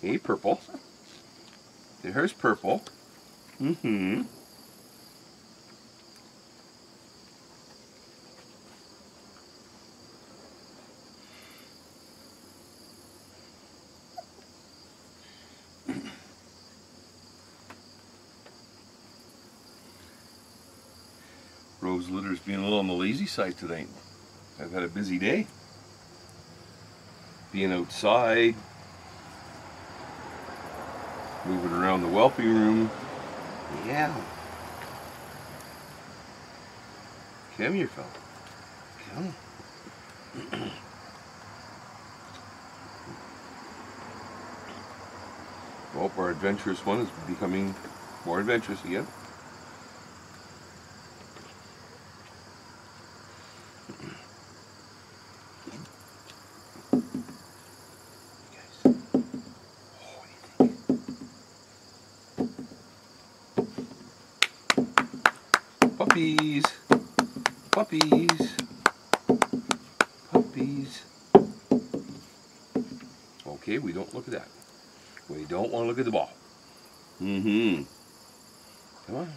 Hey, purple. There's purple. Mm-hmm. Ro's litter's being a little on the lazy side tonight. I've had a busy day. Being outside, moving around the whelping room. Yeah. Come here, fella. Come. well, our adventurous one is becoming more adventurous again. Puppies. Puppies. Puppies. Okay, we don't look at that. We don't want to look at the ball. Mm-hmm. Come on.